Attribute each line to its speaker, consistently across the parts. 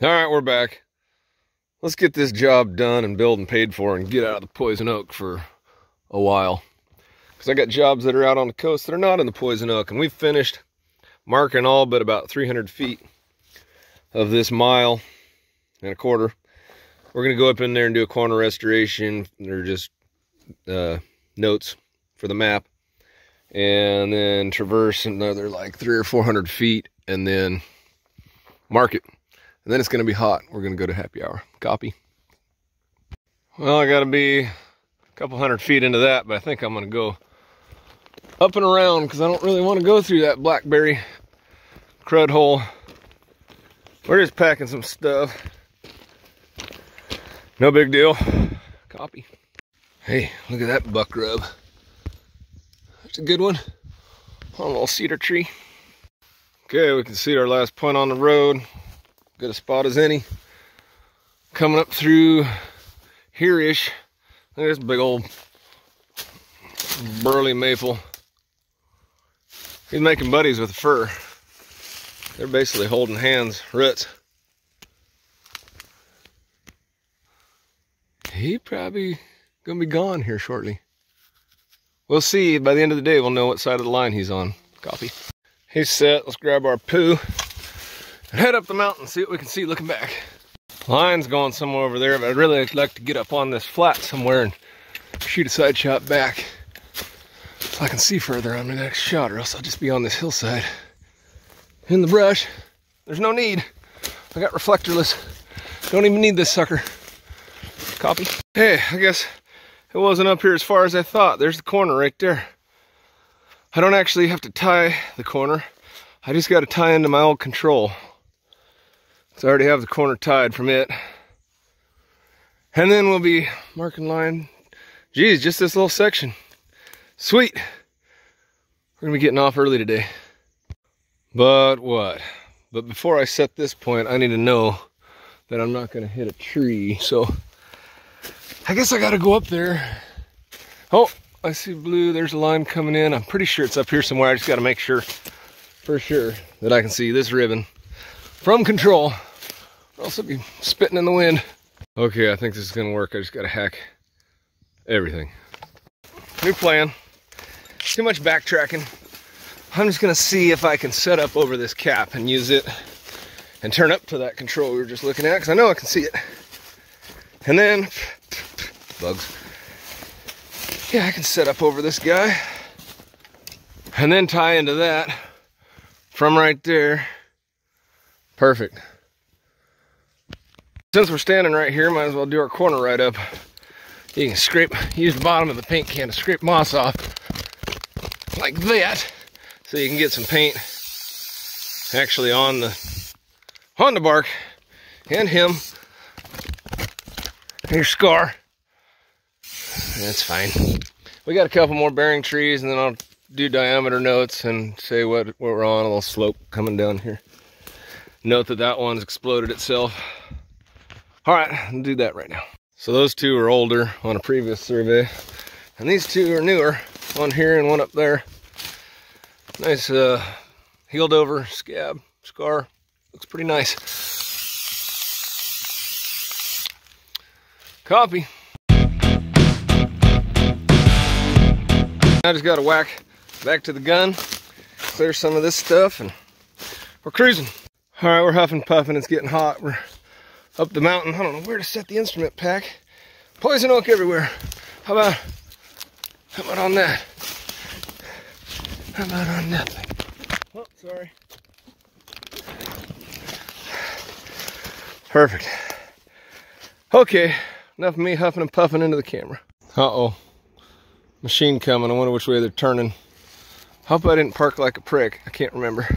Speaker 1: All right, we're back. Let's get this job done and built and paid for and get out of the poison oak for a while. Because I got jobs that are out on the coast that are not in the poison oak. And we've finished marking all but about 300 feet of this mile and a quarter. We're going to go up in there and do a corner restoration. They're just uh, notes for the map. And then traverse another like three or 400 feet and then mark it. And then it's going to be hot. We're going to go to happy hour. Copy. Well, I got to be a couple hundred feet into that, but I think I'm going to go up and around because I don't really want to go through that blackberry crud hole. We're just packing some stuff. No big deal. Copy. Hey, look at that buck rub. That's a good one. On a little cedar tree. Okay, we can see our last point on the road good a spot as any. Coming up through here-ish. Look at this big old burly maple. He's making buddies with the fir. They're basically holding hands, roots. He probably gonna be gone here shortly. We'll see. By the end of the day, we'll know what side of the line he's on. Copy. He's set. Let's grab our poo head up the mountain, see what we can see looking back. Line's going somewhere over there, but I'd really like to get up on this flat somewhere and shoot a side shot back so I can see further on the next shot, or else I'll just be on this hillside in the brush. There's no need. I got reflectorless. Don't even need this sucker. Copy. Hey, I guess it wasn't up here as far as I thought. There's the corner right there. I don't actually have to tie the corner. I just got to tie into my old control. So I already have the corner tied from it. And then we'll be marking line. Geez, just this little section. Sweet. We're gonna be getting off early today. But what? But before I set this point, I need to know that I'm not gonna hit a tree. So I guess I gotta go up there. Oh, I see blue. There's a line coming in. I'm pretty sure it's up here somewhere. I just gotta make sure for sure that I can see this ribbon from control. Also be spitting in the wind. Okay, I think this is gonna work. I just gotta hack everything. New plan. Too much backtracking. I'm just gonna see if I can set up over this cap and use it and turn up to that control we were just looking at because I know I can see it. And then, bugs. Yeah, I can set up over this guy and then tie into that from right there. Perfect. Since we're standing right here, might as well do our corner right up. You can scrape, use the bottom of the paint can to scrape moss off like that so you can get some paint actually on the Honda bark and him your scar. That's fine. We got a couple more bearing trees and then I'll do diameter notes and say what, what we're on, a little slope coming down here. Note that that one's exploded itself. All right, I'll do that right now. So those two are older on a previous survey. And these two are newer, one here and one up there. Nice uh, healed over scab, scar. Looks pretty nice. Copy. I just got to whack back to the gun, clear some of this stuff, and we're cruising. All right, we're huffing puffing. It's getting hot. We're up the mountain. I don't know where to set the instrument pack. Poison oak everywhere. How about, how about on that? How about on that thing? Oh, sorry. Perfect. Okay, enough of me huffing and puffing into the camera. Uh-oh. Machine coming. I wonder which way they're turning. Hope I didn't park like a prick. I can't remember.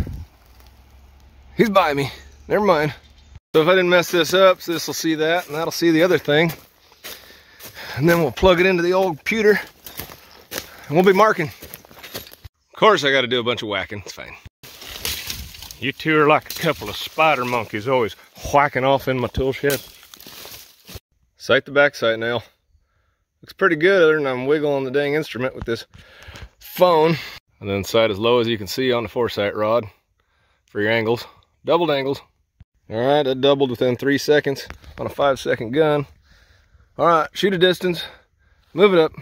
Speaker 1: He's by me. Never mind. So if I didn't mess this up, so this will see that, and that'll see the other thing. And then we'll plug it into the old pewter, and we'll be marking. Of course, I got to do a bunch of whacking. It's fine. You two are like a couple of spider monkeys, always whacking off in my tool shed. Sight the back sight nail. Looks pretty good, other than I'm wiggling the dang instrument with this phone. And then sight as low as you can see on the foresight rod for your angles. Doubled angles. All right, that doubled within three seconds on a five second gun. All right, shoot a distance, move it up,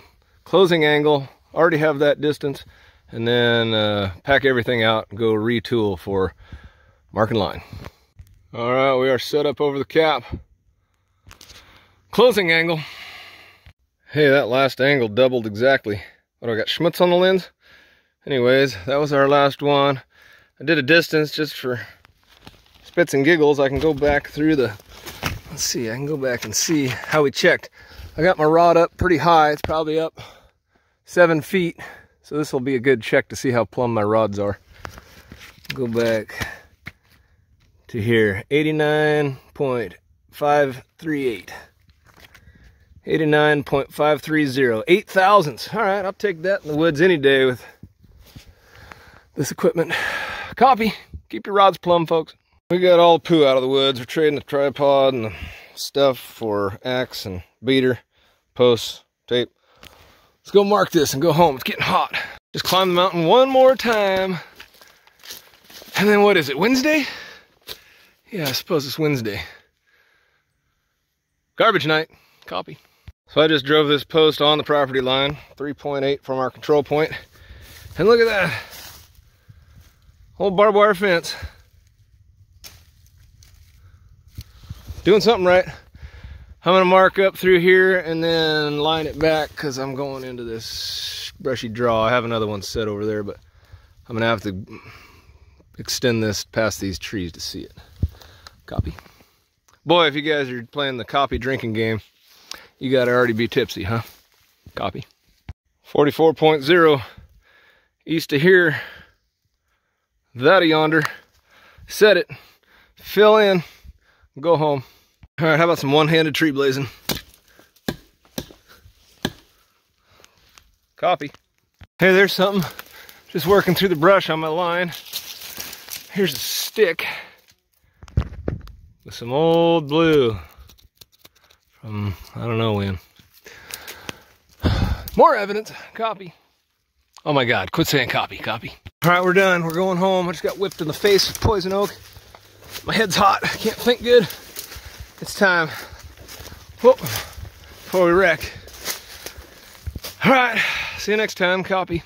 Speaker 1: closing angle, already have that distance, and then uh, pack everything out and go retool for marking line. All right, we are set up over the cap. Closing angle. Hey, that last angle doubled exactly. What, I got schmutz on the lens? Anyways, that was our last one. I did a distance just for spits and giggles. I can go back through the, let's see, I can go back and see how we checked. I got my rod up pretty high. It's probably up seven feet. So this will be a good check to see how plumb my rods are. Go back to here, 89.538. 89.530, eight thousandths. All right, I'll take that in the woods any day with this equipment. Copy. Keep your rods plumb, folks. We got all the poo out of the woods. We're trading the tripod and the stuff for axe and beater, posts, tape. Let's go mark this and go home. It's getting hot. Just climb the mountain one more time. And then what is it, Wednesday? Yeah, I suppose it's Wednesday. Garbage night. Copy. So I just drove this post on the property line, 3.8 from our control point. And look at that. Old barbed wire fence. Doing something right. I'm gonna mark up through here and then line it back because I'm going into this brushy draw. I have another one set over there, but I'm gonna have to extend this past these trees to see it. Copy. Boy, if you guys are playing the copy drinking game, you gotta already be tipsy, huh? Copy. 44.0 east of here. That yonder. Set it. Fill in. Go home. All right, how about some one-handed tree blazing? Copy. Hey, there's something. Just working through the brush on my line. Here's a stick with some old blue from I don't know when. More evidence. Copy. Oh my God, quit saying copy, copy. All right, we're done. We're going home. I just got whipped in the face with poison oak. My head's hot. I can't think good. It's time. Whoop, before we wreck. All right, see you next time. Copy.